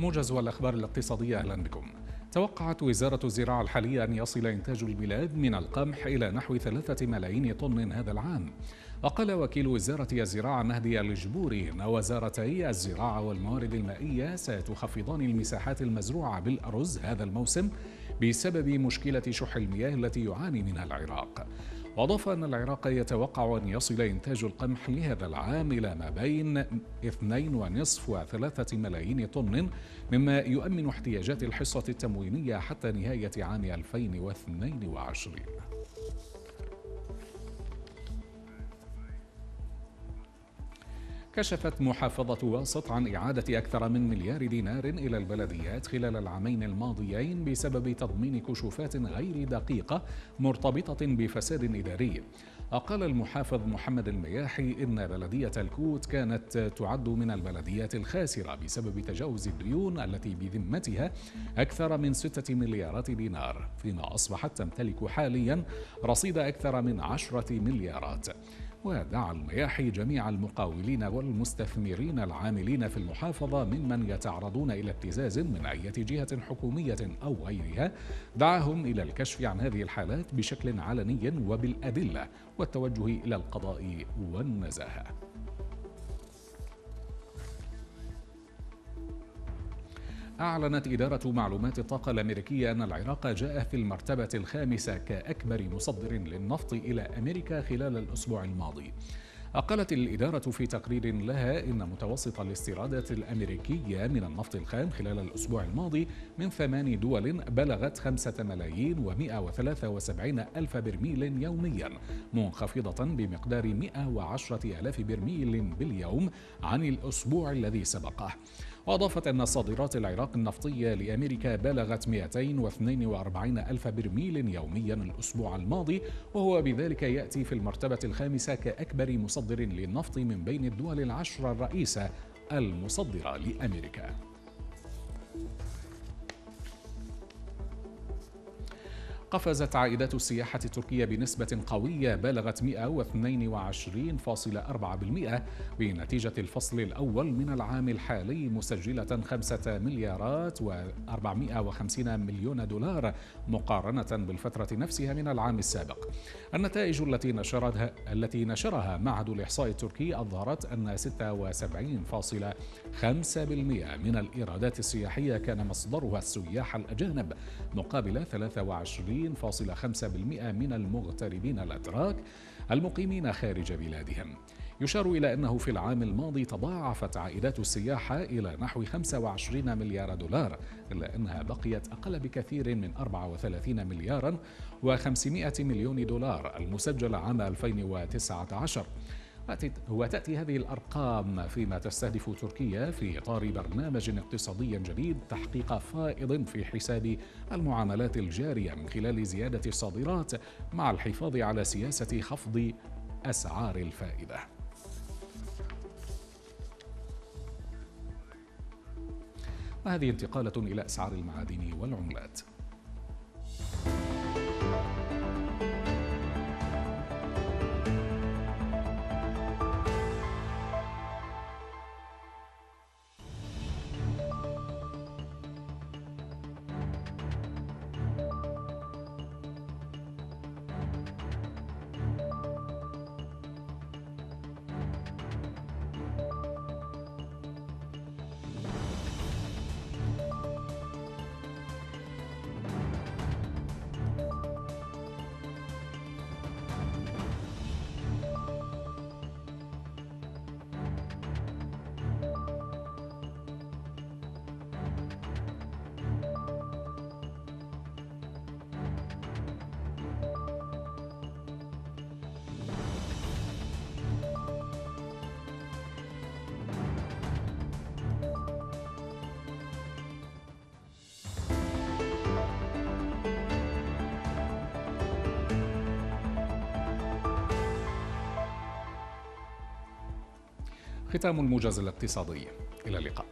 موجز والأخبار الاقتصادية أهلا بكم. توقعت وزارة الزراعة الحالية أن يصل إنتاج البلاد من القمح إلى نحو ثلاثة ملايين طن هذا العام. وقال وكيل وزارة الزراعة مهدي الجبوري أن وزارتي الزراعة والموارد المائية ستخفضان المساحات المزروعة بالأرز هذا الموسم بسبب مشكلة شح المياه التي يعاني منها العراق. وأضاف أن العراق يتوقع أن يصل إنتاج القمح لهذا العام إلى ما بين 2.5 و 3 ملايين طن مما يؤمن احتياجات الحصة التموينية حتى نهاية عام 2022 كشفت محافظة واسط عن إعادة أكثر من مليار دينار إلى البلديات خلال العامين الماضيين بسبب تضمين كشوفات غير دقيقة مرتبطة بفساد إداري. قال المحافظ محمد المياحي إن بلدية الكوت كانت تعد من البلديات الخاسرة بسبب تجاوز الديون التي بذمتها أكثر من ستة مليارات دينار فيما أصبحت تمتلك حاليا رصيد أكثر من عشرة مليارات. ودعا المياحي جميع المقاولين والمستثمرين العاملين في المحافظة ممن يتعرضون إلى ابتزاز من أي جهة حكومية أو غيرها. دعاهم إلى الكشف عن هذه الحالات بشكل علني وبالأدلة. والتوجه إلى القضاء والنزاهة. أعلنت إدارة معلومات الطاقة الأمريكية أن العراق جاء في المرتبة الخامسة كأكبر مصدر للنفط إلى أمريكا خلال الأسبوع الماضي. قالت الإدارة في تقرير لها إن متوسط الاستيرادات الأمريكية من النفط الخام خلال الأسبوع الماضي من ثمان دول بلغت خمسة ملايين ومائة وثلاثة وسبعين ألف برميل يوميا منخفضة بمقدار مائة وعشرة ألاف برميل باليوم عن الأسبوع الذي سبقه. وأضافت أن صادرات العراق النفطية لأمريكا بلغت 242 ألف برميل يوميا الأسبوع الماضي وهو بذلك يأتي في المرتبة الخامسة كأكبر مصدر للنفط من بين الدول العشر الرئيسة المصدرة لأمريكا. قفزت عائدات السياحة التركية بنسبة قوية بلغت 122.4% بنتيجة الفصل الأول من العام الحالي مسجلة 5 مليارات و450 مليون دولار مقارنة بالفترة نفسها من العام السابق. النتائج التي نشرها التي نشرها معهد الإحصاء التركي أظهرت أن 76.5% من الإيرادات السياحية كان مصدرها السياح الأجانب مقابل 23 20.5% من المغتربين الأتراك المقيمين خارج بلادهم. يشار إلى أنه في العام الماضي تضاعفت عائدات السياحة إلى نحو 25 مليار دولار إلا أنها بقيت أقل بكثير من 34 مليارا و500 مليون دولار المسجل عام 2019 وتأتي هذه الأرقام فيما تستهدف تركيا في إطار برنامج اقتصادي جديد تحقيق فائض في حساب المعاملات الجارية من خلال زيادة الصادرات مع الحفاظ على سياسة خفض أسعار الفائدة. وهذه انتقالة إلى أسعار المعادن والعملات. ختام الموجز الاقتصادي. إلى اللقاء.